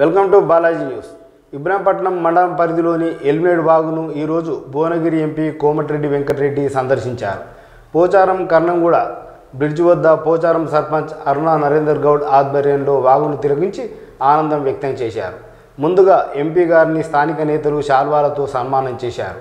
Welcome to Balaji news. Ibrahimpatnam మండలం పరిధిలోని ఎల్మేడ్ బాగును ఈరోజు భువనగిరి ఎంపీ కోమటిరెడ్డి వెంకటరెడ్డి సందర్శించారు. పోచారం కర్ణంగూడ బ్రిడ్జ్ వద్ద పోచారం సర్పంచ్ అరుణ నరేందర్ గౌడ్ ఆధ్వర్యంలో వాగును తిరగించి ఆనందం వ్యక్తం చేశారు. ముందుగా ఎంపీ గారిని స్థానిక నేతలు శాల్వాలతో సన్మానం చేశారు.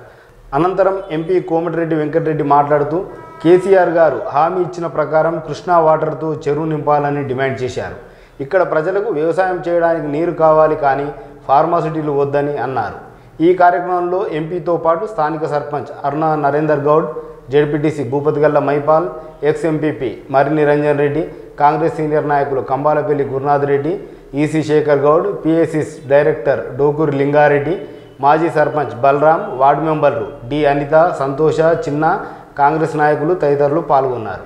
అనంతరం ఎంపీ కోమటిరెడ్డి వెంకటరెడ్డి మాట్లాడుతూ కేసీఆర్ గారు హామీ ఇచ్చిన ప్రకారం కృష్ణా వాటర్తో చెరువు నింపాలని డిమాండ్ చేశారు. ఇక్కడ ప్రజలకు వ్యవసాయం చేయడానికి నీరు కావాలి కానీ ఫార్మాసిటీలు వద్దని అన్నారు. ఈ కార్యక్రమంలో ఎంపీతో పాటు స్థానిక sarpanch Aruna Narender Goud ZPTC Bhupathigalla Mypal ex MPP మరి నిరంజన్ రెడ్డి కాంగ్రెస్ సీనియర్ నాయకులు కంబాలపల్లి గురునాథ్ రెడ్డి ఈసీ శేఖర్ గౌడ్ పిఎస్సిస్ డైరెక్టర్ డోకూరి లింగారెడ్డి మాజీ సర్పంచ్ బలరాం వార్డు మెంబర్లు డి అనిత సంతోష చిన్న కాంగ్రెస్ నాయకులు తదితరులు పాల్గొన్నారు.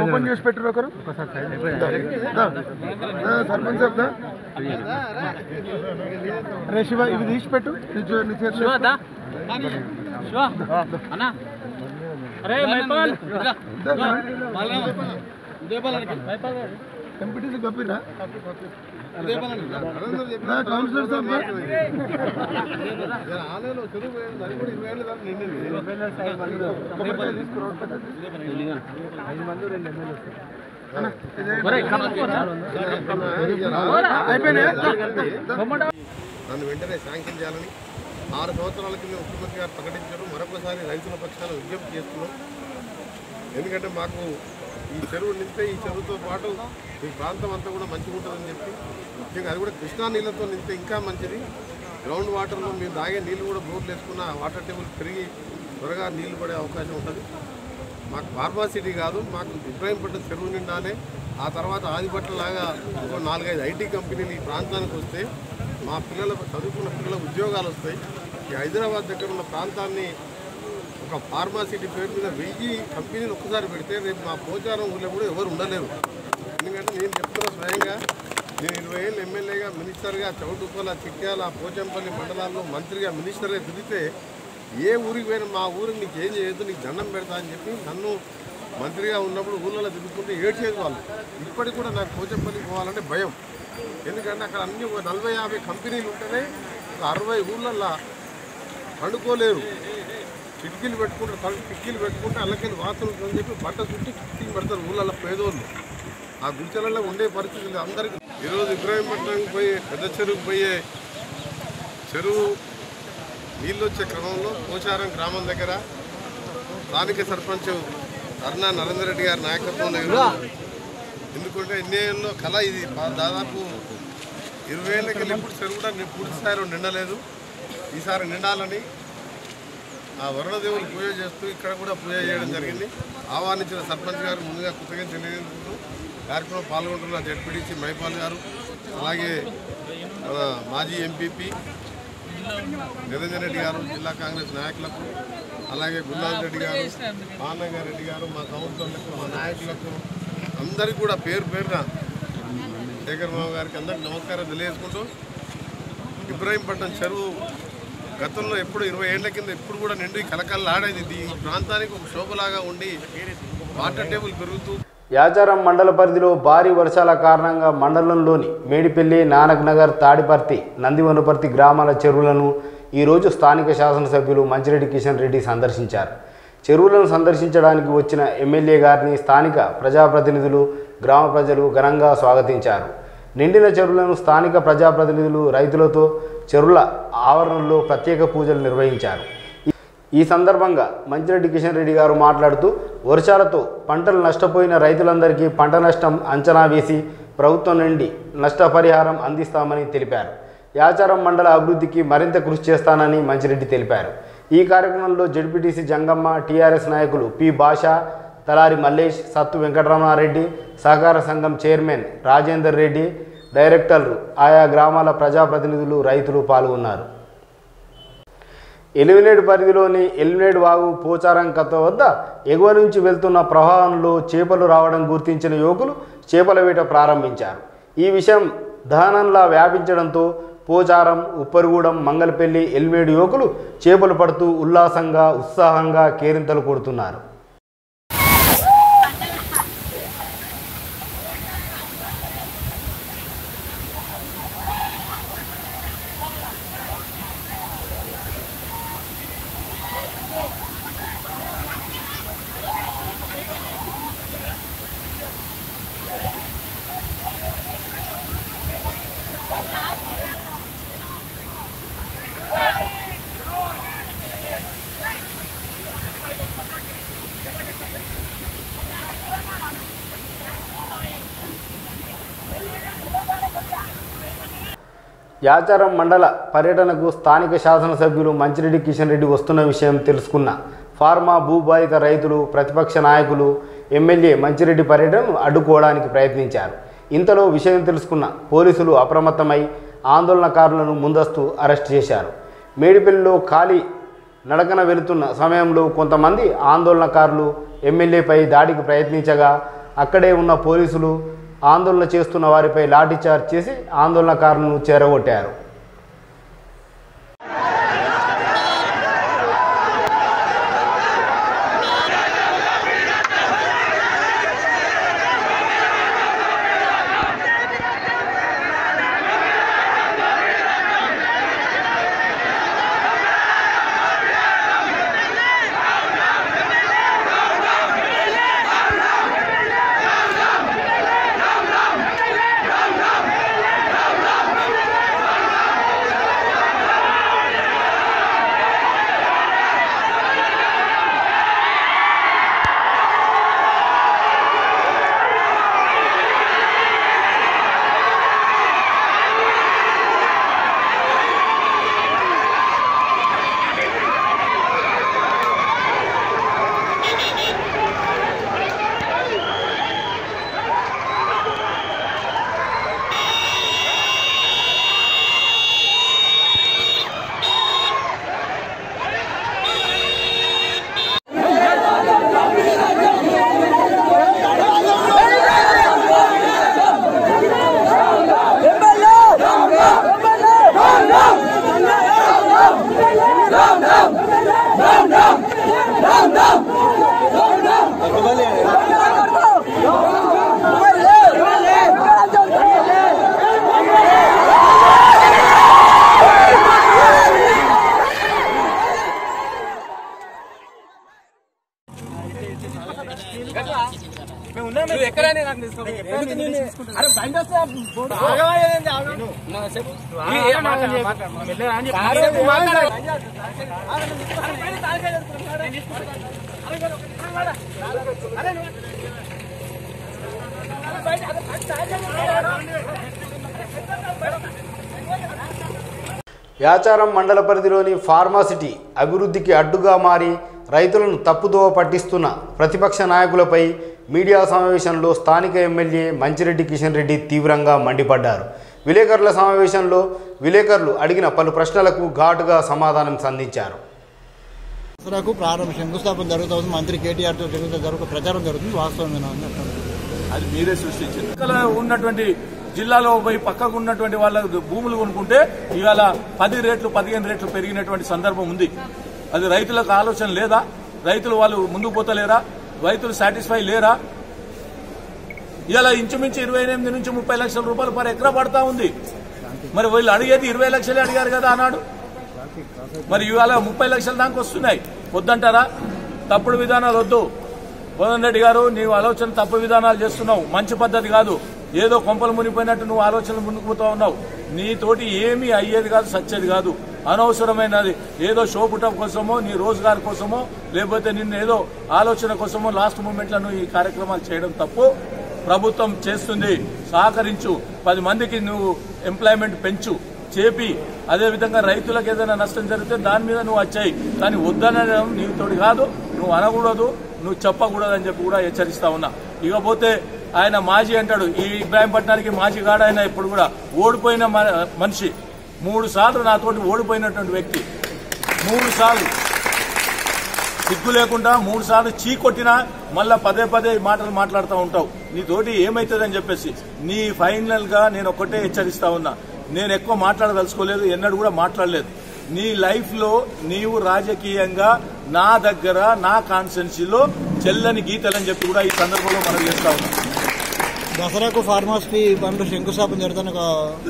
ఓపెన్ చేసి పెట్టరు ఒకరు? సర్పంచ్ సాబ్ దా. రే శివ ఇవి తీసి పెట్టు. నీ చే- నీ చేతిలో. దా, దా. ఎంపీటీసీ పంపిరా దా, కౌన్సిలర్ దా. నన్ను వెంటనే శాంక్షన్ చేయాలని ఆరు సంవత్సరాల కింద ముఖ్యమంత్రి గారు ప్రకటించారు. మరొకసారి రైతుల పక్షాన విజ్ఞప్తి చేస్తున్నాం. ఎందుకంటే మాకు ఈ చెరువు నింపితే ఈ చెరువుతో పాటు ఈ ప్రాంతం అంతా కూడా మంచిగా ఉంటుందని చెప్పి ముఖ్యంగా అది కూడా కృష్ణా నీళ్ళతో నింపితే ఇంకా మంచిది. గ్రౌండ్ వాటర్లో మీరు తాగే నీళ్ళు కూడా బోర్లు వేసుకున్న వాటర్ టేబుల్ పెరిగి త్వరగా నీళ్ళు పడే అవకాశం ఉంటుంది. మాకు ఫార్మాసిటీ కాదు మాకు ఇబ్రాహీంపట్నం చెరువు నిండానే ఆ తర్వాత ఆదిపట్లలాగా ఒక నాలుగైదు ఐటీ కంపెనీలు ఈ ప్రాంతానికి వస్తే మా పిల్లలకు చదువుకున్న పిల్లల ఉద్యోగాలు వస్తాయి. ఈ హైదరాబాద్ దగ్గర ఉన్న ప్రాంతాన్ని ఒక ఫార్మాసిటీ పేరు మీద వెయ్యి కంపెనీలు ఒక్కసారి పెడితే రేపు మా పోచారం ఊళ్ళో కూడా ఎవరు ఉండలేరు. ఎందుకంటే నేను చెప్తున్నా స్వయంగా నేను ఇరవై ఏళ్ళు ఎమ్మెల్యేగా మినిస్టర్గా చౌటుప్పల చిక్యాల పోచంపల్లి మండలాల్లో మంత్రిగా మినిస్టర్గా తిరిగితే ఏ ఊరికి పోయినా మా ఊరికి నీకు ఏం చేయొద్దు నీకు దండం పెడతా అని చెప్పి నన్ను మంత్రిగా ఉన్నప్పుడు ఊళ్ళలో తిరుగుకుంటే ఏడ్చేది వాళ్ళు. ఇప్పటికి కూడా నాకు పోచంపల్లికి పోవాలంటే భయం. ఎందుకంటే అక్కడ అన్ని నలభై యాభై కంపెనీలు ఉంటేనే ఒక అరవై ఊళ్ళల్లో పండుకోలేరు. కిటికీలు పెట్టుకుంటారు తల- కిటికీలు పెట్టుకుంటే అల్లకెళ్ళి వాసన అని చెప్పి బట్ట చుట్టి కిటికీలు పెడతారు ఊళ్ళల్లో పేదోళ్ళు. ఆ గుడిచెలలో ఉండే పరిస్థితి లేదు అందరికీ ఈరోజు ఇబ్రాహీంపట్నంకి పోయే పెద్ద చెరువుకి పోయే చెరువు నీళ్ళు వచ్చే క్రమంలో పోచారం గ్రామం దగ్గర స్థానిక సర్పంచ్ అరుణా నరేందర్ రెడ్డి గారి నాయకత్వంలో ఈరోజు ఎందుకంటే ఎన్నేళ్ళలో కళ ఇది. దాదాపు ఇరవై ఏళ్ళకి వెళ్ళి ఇప్పుడు చెరువు కూడా ని- పూర్తి స్థాయిలో నిండలేదు. ఈసారి నిండాలని ఆ వరుణదేవులు పూజ చేస్తూ ఇక్కడ కూడా పూజ చేయడం జరిగింది. ఆహ్వానించిన సర్పంచ్ గారు ముందుగా కృతజ్ఞత తెలియజేసుకుంటూ కార్యక్రమం పాల్గొంటున్న జడ్పీడీసీ మైపాల్ గారు అలాగే మన మాజీ ఎంపీపీ నిరంజన్ రెడ్డి గారు జిల్లా కాంగ్రెస్ నాయకులకు అలాగే గుల్లాల్ రెడ్డి గారు పానగర్ రెడ్డి గారు మా కౌన్సిలర్లకు మా నాయకులకు అందరికీ కూడా పేరు పేరున శేఖర్ బాబు గారికి అందరికి నమస్కారం తెలియజేసుకుంటూ ఇబ్రాహీంపట్నం చెరువు గతంలో ఎప్పుడు ఇరవై ఏళ్ళ కింద ఎప్పుడు కూడా నిండి కలకల్లాడేది ఇది ఈ ప్రాంతానికి ఒక శోభలాగా ఉండి వాటర్ టేబుల్ పెరుగుతూ యాచారం మండల పరిధిలో భారీ వర్షాల కారణంగా మండలంలోని మేడిపల్లి నానక్ నగర్ తాడిపర్తి నందివనపర్తి గ్రామాల చెరువులను ఈరోజు స్థానిక శాసనసభ్యులు మంచిరెడ్డి కిషన్ రెడ్డి సందర్శించారు. చెరువులను సందర్శించడానికి వచ్చిన ఎమ్మెల్యే గారిని స్థానిక ప్రజాప్రతినిధులు గ్రామ ప్రజలు ఘనంగా స్వాగతించారు. నిండిన చెరువులను స్థానిక ప్రజాప్రతినిధులు రైతులతో చెరువుల ఆవరణలో ప్రత్యేక పూజలు నిర్వహించారు. ఈ సందర్భంగా మంచిరెడ్డి కిషన్ రెడ్డి గారు మాట్లాడుతూ వర్షాలతో పంటలు నష్టపోయిన రైతులందరికీ పంట నష్టం అంచనా వేసి ప్రభుత్వం నుండి నష్టపరిహారం అందిస్తామని తెలిపారు. యాచారం మండల అభివృద్ధికి మరింత కృషి చేస్తానని మంచిరెడ్డి తెలిపారు. ఈ కార్యక్రమంలో జడ్పీటీసీ జంగమ్మ టీఆర్ఎస్ నాయకులు పి భాష తలారి మల్లేష్ సత్తు వెంకటరమణారెడ్డి సహకార సంఘం చైర్మన్ రాజేందర్ రెడ్డి డైరెక్టర్లు ఆయా గ్రామాల ప్రజాప్రతినిధులు రైతులు పాల్గొన్నారు. ఎలిమినేట్ పరిధిలోని ఎలిమినేట్ వాగు పోచారం కథ వద్ద ఎగువ నుంచి వెళ్తున్న ప్రవాహంలో చేపలు రావడం గుర్తించిన యువకులు చేపల వేట ప్రారంభించారు. ఈ విషయం దహనంలా వ్యాపించడంతో పోచారం ఉప్పరిగూడెం మంగళపల్లి ఎలిమినేట్ యువకులు చేపలు పడుతూ ఉల్లాసంగా ఉత్సాహంగా కేరింతలు కొడుతున్నారు. యాచారం మండల పర్యటనకు స్థానిక శాసనసభ్యులు మంచిరెడ్డి కిషన్ రెడ్డి వస్తున్న విషయం తెలుసుకున్న ఫార్మా భూబాధిత రైతులు ప్రతిపక్ష నాయకులు ఎమ్మెల్యే మంచిరెడ్డి పర్యటనను అడ్డుకోవడానికి ప్రయత్నించారు. ఇంతలో విషయం తెలుసుకున్న పోలీసులు అప్రమత్తమై ఆందోళనకారులను ముందస్తు అరెస్ట్ చేశారు. మేడిపల్లిలో ఖాళీ నడకన వెళుతున్న సమయంలో కొంతమంది ఆందోళనకారులు ఎమ్మెల్యేపై దాడికి ప్రయత్నించగా అక్కడే ఉన్న పోలీసులు ఆందోళన చేస్తున్న వారిపై లాఠీచార్జ్ చేసి ఆందోళనకారులను చేరగొట్టారు. యాచారం మండల పరిధిలోని ఫార్మాసిటీ అభివృద్ధికి అడ్డుగా మారి రైతులను తప్పుదోవ పట్టిస్తున్న ప్రతిపక్ష నాయకులపై మీడియా సమావేశంలో స్థానిక ఎమ్మెల్యే మంచిరెడ్డి కిషన్ రెడ్డి తీవ్రంగా మండిపడ్డారు. విలేకరుల సమావేశంలో విలేకరులు అడిగిన పలు ప్రశ్నలకు ఘాటుగా సమాధానం సంధించారు. దసరాకు ప్రారంభ శంకుస్థాపన జరుగుతుంది మంత్రి కేటీఆర్తో జరుగుతూ జరుగు ప్రచారం జరుగుతుంది. అంటారు. అది మీరే సృష్టించింది. ఉన్నటువంటి జిల్లాలో పోయి పక్కకు ఉన్నటువంటి వాళ్ళ భూములు కొనుక్కుంటే ఇవాళ పది రేట్లు పదిహేను రేట్లు పెరిగినటువంటి సందర్భం ఉంది. అది రైతులకు ఆలోచన లేదా? రైతులు వాళ్ళు ముందుకు పోతలేరా? రైతులు సాటిస్ఫై లేరా? ఇవాళ ఇంచుమించు ఇరవై ఎనిమిది నుంచి ముప్పై లక్షల రూపాయలు పర్ ఎకరా పడతా ఉంది. మరి వీళ్ళు అడిగేది ఇరవై లక్షలే అడిగారు కదా అన్నాడు. మరి ఇవాళ ముప్పై లక్షల దాకా వస్తున్నాయి. వద్దంటారా? తప్పుడు విధానాలు వద్దు. కోదన్ రెడ్డి గారు నీవు ఆలోచన తప్పు విధానాలు చేస్తున్నావు. మంచి పద్ధతి కాదు. ఏదో కొంపలు మునిగిపోయినట్టు నువ్వు ఆలోచనలు ముందుకు పోతా ఉన్నావు నీతోటి ఏమీ అయ్యేది కాదు సచ్చేది కాదు. అనవసరమైనది. ఏదో షో కోసమో నీ రోజుగార్ కోసమో లేకపోతే నిన్ను ఏదో ఆలోచన కోసమో లాస్ట్ మూమెంట్లను నువ్వు ఈ కార్యక్రమాలు చేయడం తప్పు. ప్రభుత్వం చేస్తుంది. సహకరించు. పది మందికి నువ్వు ఎంప్లాయ్మెంట్ పెంచు. చేపి. అదేవిధంగా రైతులకు ఏదైనా నష్టం జరిగితే దాని మీద నువ్వు వచ్చాయి కానీ వద్దనడం నీతోటి కాదు. నువ్వు అనకూడదు. నువ్వు చెప్పకూడదు అని చెప్పి కూడా హెచ్చరిస్తా ఉన్నా. ఇకపోతే ఆయన మాజీ అంటాడు. ఈ ఇబ్రాహీంపట్నానికి మాజీ కాడు ఆయన ఇప్పుడు కూడా ఓడిపోయిన మ- మనిషి. మూడు సార్లు నాతోటి ఓడిపోయినటువంటి వ్యక్తి. మూడు సార్లు. సిగ్గు లేకుండా మూడు సార్లు చీ కొట్టినా మళ్ళా పదే పదే మాటలు మాట్లాడుతూ ఉంటావు. నీతోటి ఏమైతుందని చెప్పేసి నీ ఫైనల్గా నేను ఒక్కటే హెచ్చరిస్తా ఉన్నా. నేను ఎక్కువ మాట్లాడదలుచుకోలేదు ఎన్నడూ కూడా మాట్లాడలేదు. నీ లైఫ్లో నీవు రాజకీయంగా నా దగ్గర నా కాన్స్టెన్సీలో చెల్లని గీతలని చెప్పి కూడా ఈ సందర్భంలో మనం చేస్తా ఉన్నాం. దసరాకు ఫార్మాసిటీ పనులు శంకుస్థాపన జరుగుతున్న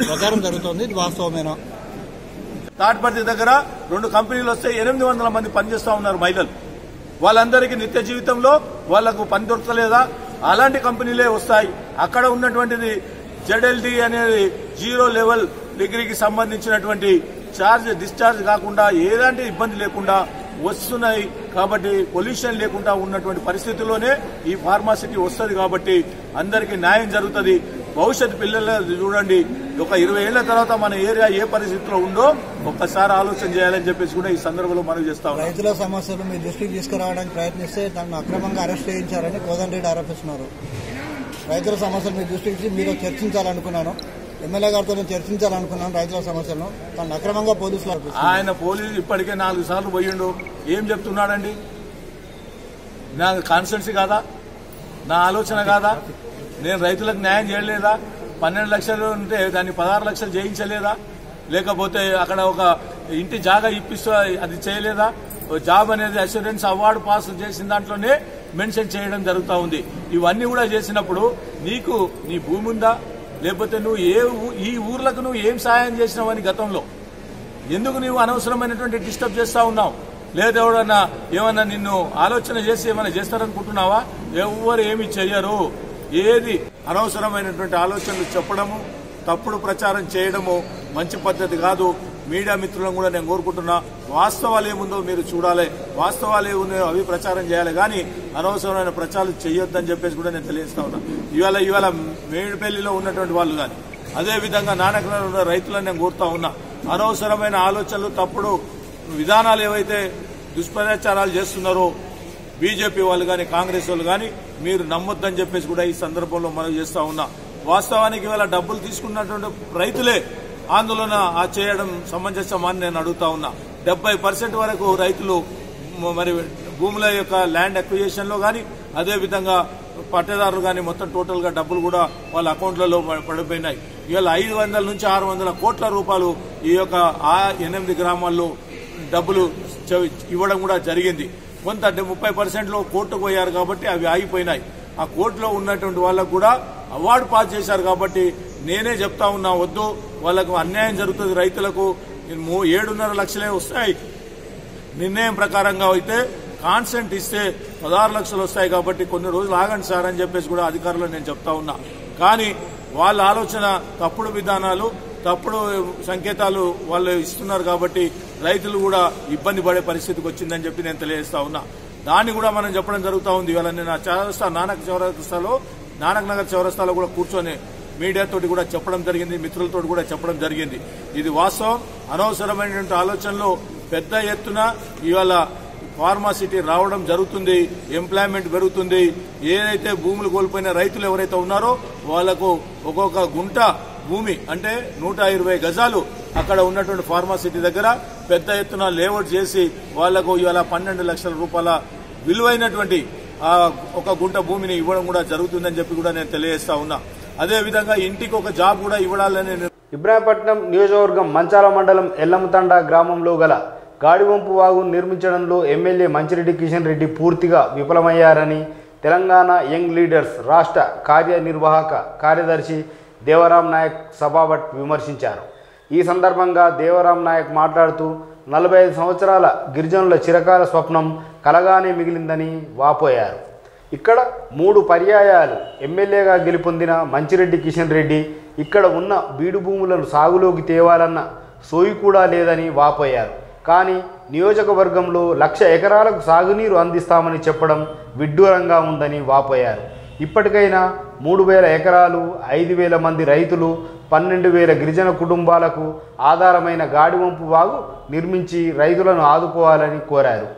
ప్రచారం జరుగుతోంది ఇది వాస్తవమేనా? తాటిపర్తి దగ్గర రెండు కంపెనీలు వస్తే ఎనిమిది వందల మంది పనిచేస్తా ఉన్నారు మహిళలు. వాళ్ళందరికీ నిత్య జీవితంలో వాళ్ళకు పని దొరకలేదా? అలాంటి కంపెనీలే వస్తాయి. అక్కడ ఉన్నటువంటిది జెడ్ఎల్డి అనేది జీరో లెవెల్ డిగ్రీకి సంబంధించినటువంటి ఛార్జ్ డిశ్చార్జ్ కాకుండా ఎలాంటి ఇబ్బంది లేకుండా వస్తున్నాయి కాబట్టి పొల్యూషన్ లేకుండా ఉన్నటువంటి పరిస్థితుల్లోనే ఈ ఫార్మాసిటీ వస్తుంది కాబట్టి అందరికీ న్యాయం జరుగుతుంది. భవిష్యత్ పిల్లలు చూడండి. ఒక ఇరవై ఏళ్ళ తర్వాత మన ఏరియా ఏ పరిస్థితిలో ఉందో ఒక్కసారి ఆలోచన చేయాలని చెప్పేసి కూడా ఈ సందర్భంలో మనం చేస్తాం రైతుల సమస్యలు మీ దృష్టికి తీసుకురావడానికి ప్రయత్నిస్తే తనను అక్రమంగా అరెస్ట్ చేయించారని కోదండ రెడ్డి ఆరోపిస్తున్నారు. రైతుల సమస్యలు మీ దృష్టికి తీసి మీరు చర్చించాలనుకున్నాను. ఎమ్మెల్యే గారితో నేను చర్చించాలనుకున్నాను రైతుల సమస్యలను. తను అక్రమంగా పోలీసులు ఆయన పోలీసు ఇప్పటికే నాలుగు సార్లు పోయిండు. ఏం చెప్తున్నాడండి? నా కాన్స్టెన్సీ కాదా? నా ఆలోచన కాదా? నేను రైతులకు న్యాయం చేయలేదా? పన్నెండు లక్షలు ఉంటే దాన్ని పదహారు లక్షలు చేయించలేదా లేకపోతే అక్కడ ఒక ఇంటి జాగా ఇప్పిస్తూ అది చేయలేదా? జాబ్ అనేది అష్యూరెన్స్ అవార్డు పాస్ చేసిన దాంట్లోనే మెన్షన్ చేయడం జరుగుతూ ఉంది. ఇవన్నీ కూడా చేసినప్పుడు నీకు నీ భూమి ఉందా? లేకపోతే నువ్వు ఏ ఊ- ఈ ఊర్లకు నువ్వు ఏం సాయం చేసినావని గతంలో? ఎందుకు నువ్వు అనవసరమైనటువంటి డిస్టర్బ్ చేస్తా ఉన్నావు? లేదా ఎవడన్నా ఏమన్నా నిన్ను ఆలోచన చేసి ఏమైనా చేస్తారనుకుంటున్నావా? ఎవ్వరు ఏమి చెయ్యరు. ఏది అనవసరమైనటువంటి ఆలోచనలు చెప్పడము తప్పుడు ప్రచారం చేయడము మంచి పద్ధతి కాదు. మీడియా మిత్రులను కూడా నేను కోరుకుంటున్నా వాస్తవాలు ఏముందో మీరు చూడాలి వాస్తవాలు ఏముందో అవి ప్రచారం చేయాలి కానీ అనవసరమైన ప్రచారం చేయొద్దని చెప్పేసి కూడా నేను తెలియజేస్తా ఉన్నా. ఇవాళ ఇవాళ మేడిపల్లిలో ఉన్నటువంటి వాళ్ళు కానీ అదే విధంగా నానకలలో ఉన్న రైతులను నేను కోరుతా ఉన్నా. అనవసరమైన ఆలోచనలు తప్పుడు విధానాలు ఏవైతే దుష్ప్రచారాలు చేస్తున్నారో బీజేపీ వాళ్ళు కానీ కాంగ్రెస్ వాళ్ళు కానీ మీరు నమ్మొద్దని చెప్పేసి కూడా ఈ సందర్భంలో మనం చేస్తా ఉన్నా. వాస్తవానికి ఇవాళ డబ్బులు తీసుకున్నటువంటి రైతులే ఆందోళన ఆ చేయడం సమంజసమని నేను అడుగుతా ఉన్నా. డెబ్బై పర్సెంట్ వరకు రైతులు మరి భూముల యొక్క ల్యాండ్ అక్విజేషన్లో కానీ అదే విధంగా పట్టేదారులు కానీ మొత్తం టోటల్గా డబ్బులు కూడా వాళ్ళ అకౌంట్లలో పడిపోయినాయి. ఇవాళ ఐదు వందల నుంచి ఆరు వందల కోట్ల రూపాయలు ఈ యొక్క ఆ ఎనిమిది గ్రామాల్లో డబ్బులు ఇవ్వడం కూడా జరిగింది. కొంత ముప్పై పర్సెంట్లో కోర్టుకు పోయారు కాబట్టి అవి ఆగిపోయినాయి. ఆ కోర్టులో ఉన్నటువంటి వాళ్ళకు కూడా అవార్డు పాస్ చేశారు కాబట్టి నేనే చెప్తా ఉన్నా వద్దు. వాళ్ళకు అన్యాయం జరుగుతుంది రైతులకు. ఏడున్నర లక్షలే వస్తాయి. నిర్ణయం ప్రకారంగా అయితే కాన్సెంట్ ఇస్తే పదహారు లక్షలు వస్తాయి కాబట్టి కొన్ని రోజులు ఆగండి సార్ అని చెప్పేసి కూడా అధికారులు నేను చెప్తా ఉన్నా. కానీ వాళ్ళ ఆలోచన తప్పుడు విధానాలు తప్పుడు సంకేతాలు వాళ్ళు ఇస్తున్నారు కాబట్టి రైతులు కూడా ఇబ్బంది పడే పరిస్థితికి వచ్చిందని చెప్పి నేను తెలియజేస్తా ఉన్నా. దాన్ని కూడా మనం చెప్పడం జరుగుతూ ఉంది. ఇవాళ నేను చౌరస్తా నానక్ చౌరస్తాలో నానక్ నగర్ చౌరస్తాలో కూడా కూర్చొని మీడియాతోటి కూడా చెప్పడం జరిగింది మిత్రులతో కూడా చెప్పడం జరిగింది. ఇది వాస్తవం. అనవసరమైనటువంటి ఆలోచనలు పెద్ద ఎత్తున ఇవాళ ఫార్మాసిటీ రావడం జరుగుతుంది ఎంప్లాయ్మెంట్ పెరుగుతుంది. ఏదైతే భూములు కోల్పోయిన రైతులు ఎవరైతే ఉన్నారో వాళ్ళకు ఒక్కొక్క గుంట భూమి అంటే నూట ఇరవై గజాలు అక్కడ ఉన్నటువంటి ఫార్మాసిటీ దగ్గర పెద్ద ఎత్తున లేఅవుట్ చేసి వాళ్ళకు ఇవాళ పన్నెండు లక్షల రూపాయల విలువైనటువంటి ఒక గుంట భూమిని ఇవ్వడం కూడా జరుగుతుందని చెప్పి కూడా నేను తెలియజేస్తా ఉన్నా. అదేవిధంగా ఇంటికి ఒక జాబ్ కూడా ఇవ్వాలని ఇబ్రాహీంపట్నం నియోజకవర్గం మంచాల మండలం ఎల్లమతండ గ్రామంలో గల గాడివంపు వాగు నిర్మించడంలో ఎమ్మెల్యే మంచిరెడ్డి కిషన్ రెడ్డి పూర్తిగా విఫలమయ్యారని తెలంగాణ యంగ్ లీడర్స్ రాష్ట్ర కార్యనిర్వాహక కార్యదర్శి దేవరాం నాయక్ సభాభట్ విమర్శించారు. ఈ సందర్భంగా దేవరాం నాయక్ మాట్లాడుతూ నలభై ఐదు సంవత్సరాల గిరిజనుల చిరకాల స్వప్నం కలగానే మిగిలిందని వాపోయారు. ఇక్కడ మూడు పర్యాయాలు. ఎమ్మెల్యేగా గెలుపొందిన మంచిరెడ్డి కిషన్ రెడ్డి ఇక్కడ ఉన్న బీడు భూములను సాగులోకి తేవాలన్న సోయి కూడా లేదని వాపోయారు. కానీ నియోజకవర్గంలో లక్ష ఎకరాలకు సాగునీరు అందిస్తామని చెప్పడం విడ్డూరంగా ఉందని వాపోయారు. ఇప్పటికైనా మూడు వేల ఎకరాలు ఐదు వేల మంది రైతులు పన్నెండు వేల గిరిజన కుటుంబాలకు ఆధారమైన గాడివంపు వాగు నిర్మించి రైతులను ఆదుకోవాలని కోరారు.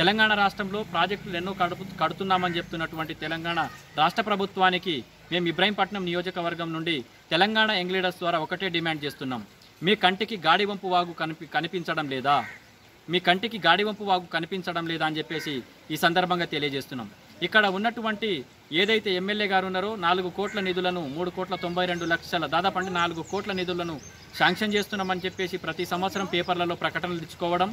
తెలంగాణ రాష్ట్రంలో ప్రాజెక్టులు ఎన్నో కడుపు కడుతున్నామని చెప్తున్నటువంటి తెలంగాణ రాష్ట్ర ప్రభుత్వానికి మేము ఇబ్రాహీంపట్నం నియోజకవర్గం నుండి తెలంగాణ యంగ్ లీడర్స్ ద్వారా ఒకటే డిమాండ్ చేస్తున్నాం. మీ కంటికి గాడివంపు వాగు కనిపి కనిపించడం లేదా? మీ కంటికి గాడివంపు వాగు కనిపించడం లేదా అని చెప్పేసి ఈ సందర్భంగా తెలియజేస్తున్నాం. ఇక్కడ ఉన్నటువంటి ఏదైతే ఎమ్మెల్యే గారు ఉన్నారో నాలుగు కోట్ల నిధులను మూడు కోట్ల తొంభై రెండు లక్షల దాదాపు అంటే నాలుగు కోట్ల నిధులను శాంక్షన్ చేస్తున్నామని చెప్పేసి ప్రతి సంవత్సరం పేపర్లలో ప్రకటనలు ఇచ్చుకోవడం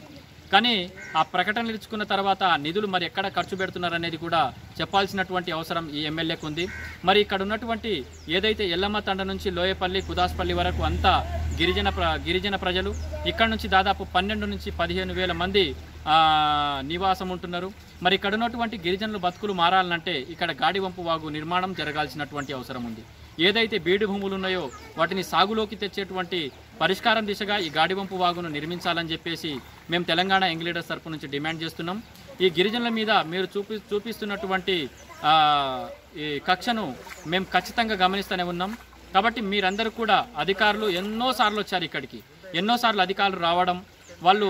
కానీ ఆ ప్రకటనలు ఇచ్చుకున్న తర్వాత ఆ నిధులు మరి ఎక్కడ ఖర్చు పెడుతున్నారనేది కూడా చెప్పాల్సినటువంటి అవసరం ఈ ఎమ్మెల్యేకు ఉంది. మరి ఇక్కడ ఉన్నటువంటి ఏదైతే ఎల్లమ్మ తండ నుంచి లోయపల్లి కుదాస్పల్లి వరకు అంతా గిరిజన ప్ర గిరిజన ప్రజలు ఇక్కడ నుంచి దాదాపు పన్నెండు నుంచి పదిహేను వేల మంది నివాసం ఉంటున్నారు. మరి ఇక్కడ ఉన్నటువంటి గిరిజనులు బతుకులు మారాలంటే ఇక్కడ గాడివంపు వాగు నిర్మాణం జరగాల్సినటువంటి అవసరం ఉంది. ఏదైతే బీడు భూములు ఉన్నాయో వాటిని సాగులోకి తెచ్చేటువంటి పరిష్కారం దిశగా ఈ గాడివంపు వాగును నిర్మించాలని చెప్పేసి మేము తెలంగాణ యంగ్ లీడర్స్ తరపు నుంచి డిమాండ్ చేస్తున్నాం. ఈ గిరిజనుల మీద మీరు చూపి చూపిస్తున్నటువంటి ఈ కక్షను మేము ఖచ్చితంగా గమనిస్తూనే ఉన్నాం. కాబట్టి మీరందరూ కూడా అధికారులు ఎన్నోసార్లు వచ్చారు ఇక్కడికి. ఎన్నోసార్లు అధికారులు రావడం వాళ్ళు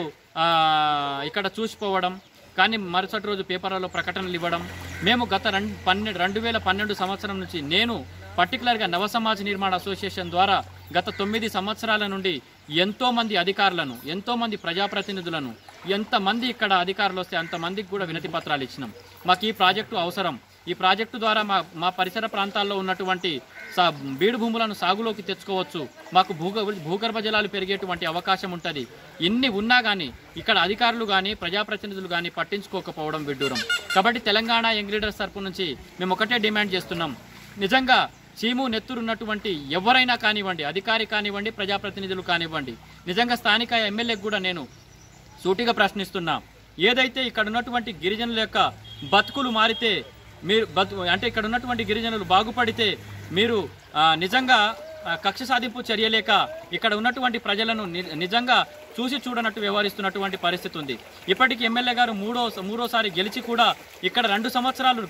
ఇక్కడ చూసిపోవడం కానీ మరుసటి రోజు పేపర్లలో ప్రకటనలు ఇవ్వడం. మేము గత రెండు పన్నెండు రెండు వేల పన్నెండు సంవత్సరం నుంచి నేను పర్టికులర్గా నవ సమాజ నిర్మాణ అసోసియేషన్ ద్వారా గత తొమ్మిది సంవత్సరాల నుండి ఎంతోమంది అధికారులను ఎంతోమంది ప్రజాప్రతినిధులను ఎంతమంది ఇక్కడ అధికారులు వస్తే అంతమందికి కూడా వినతి పత్రాలు ఇచ్చినాం. మాకు ఈ ప్రాజెక్టు అవసరం. ఈ ప్రాజెక్టు ద్వారా మా మా పరిసర ప్రాంతాల్లో ఉన్నటువంటి సా- బీడు భూములను సాగులోకి తెచ్చుకోవచ్చు. మాకు భూగ భూగర్భ జలాలు పెరిగేటువంటి అవకాశం ఉంటుంది. ఇన్ని ఉన్నా కానీ ఇక్కడ అధికారులు కానీ ప్రజాప్రతినిధులు కానీ పట్టించుకోకపోవడం విడ్డూరం. కాబట్టి తెలంగాణ యంగ్ లీడర్స్ తరపు నుంచి మేము ఒకటే డిమాండ్ చేస్తున్నాం. నిజంగా చీము నెత్తురున్నటువంటి ఎవరైనా కానివ్వండి అధికారి కానివ్వండి ప్రజాప్రతినిధులు కానివ్వండి నిజంగా స్థానిక ఎమ్మెల్యేకి కూడా నేను సూటిగా ప్రశ్నిస్తున్నా. ఏదైతే ఇక్కడ ఉన్నటువంటి గిరిజనుల యొక్క బతుకులు మారితే మీరు బతు అంటే ఇక్కడ ఉన్నటువంటి గిరిజనులు బాగుపడితే మీరు నిజంగా కక్ష సాధింపు చర్యలేక ఇక్కడ ఉన్నటువంటి ప్రజలను ని- నిజంగా చూసి చూడనట్టు వ్యవహరిస్తున్నటువంటి పరిస్థితి ఉంది. ఇప్పటికి ఎమ్మెల్యే గారు మూడో మూడోసారి గెలిచి కూడా ఇక్కడ రెండు సంవత్సరాలు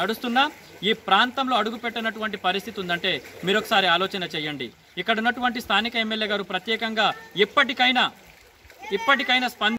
నడుస్తున్నా ఈ ప్రాంతంలో అడుగుపెట్టినటువంటి పరిస్థితి ఉందంటే మీరు ఒకసారి ఆలోచన చేయండి. ఇక్కడ ఉన్నటువంటి స్థానిక ఎమ్మెల్యే గారు ప్రత్యేకంగా ఎప్పటికైనా ఇప్పటికైనా స్పంద